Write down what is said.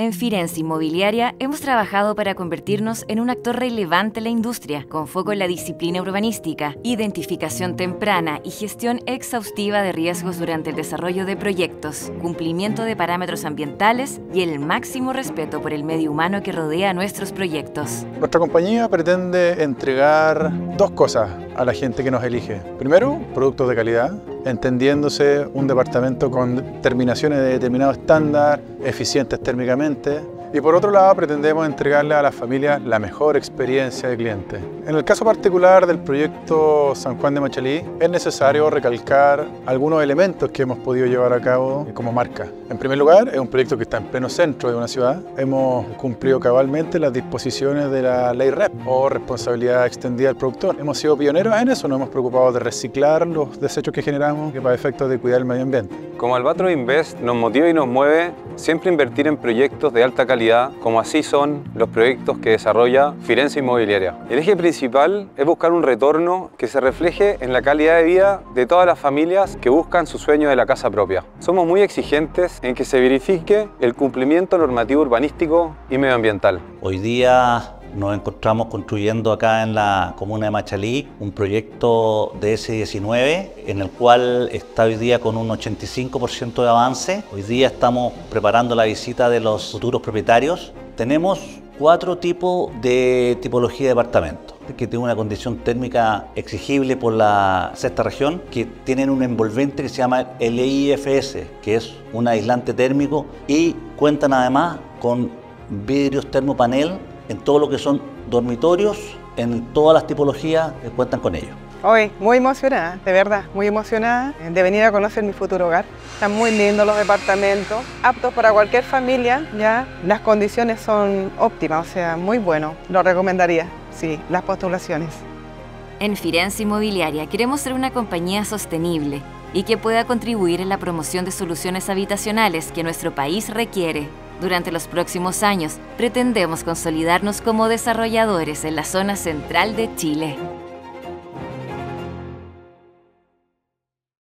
En Firenze Inmobiliaria hemos trabajado para convertirnos en un actor relevante en la industria, con foco en la disciplina urbanística, identificación temprana y gestión exhaustiva de riesgos durante el desarrollo de proyectos, cumplimiento de parámetros ambientales y el máximo respeto por el medio humano que rodea nuestros proyectos. Nuestra compañía pretende entregar dos cosas a la gente que nos elige. Primero, productos de calidad, entendiéndose un departamento con terminaciones de determinado estándar, eficientes térmicamente, y por otro lado, pretendemos entregarle a las familias la mejor experiencia de cliente. En el caso particular del proyecto San Juan de Machalí, es necesario recalcar algunos elementos que hemos podido llevar a cabo como marca. En primer lugar, es un proyecto que está en pleno centro de una ciudad. Hemos cumplido cabalmente las disposiciones de la ley REP o responsabilidad extendida del productor. Hemos sido pioneros en eso, nos hemos preocupado de reciclar los desechos que generamos para efectos de cuidar el medio ambiente. Como Albatros Invest nos motiva y nos mueve siempre invertir en proyectos de alta calidad, como así son los proyectos que desarrolla Firenze Inmobiliaria. El eje principal es buscar un retorno que se refleje en la calidad de vida de todas las familias que buscan su sueño de la casa propia. Somos muy exigentes en que se verifique el cumplimiento normativo urbanístico y medioambiental. Hoy día nos encontramos construyendo acá en la comuna de Machalí un proyecto de S19 en el cual está hoy día con un 85% de avance. Hoy día estamos preparando la visita de los futuros propietarios. Tenemos cuatro tipos de tipología de departamentos que tienen una condición térmica exigible por la sexta región, que tienen un envolvente que se llama el EIFS, que es un aislante térmico y cuentan además con vidrios termopanel en todo lo que son dormitorios, en todas las tipologías que cuentan con ellos. Hoy muy emocionada, de verdad, muy emocionada de venir a conocer mi futuro hogar. Están muy lindos los departamentos, aptos para cualquier familia, ya las condiciones son óptimas, o sea, muy bueno. Lo recomendaría, sí, las postulaciones. En Firenze Inmobiliaria queremos ser una compañía sostenible y que pueda contribuir en la promoción de soluciones habitacionales que nuestro país requiere. Durante los próximos años, pretendemos consolidarnos como desarrolladores en la zona central de Chile.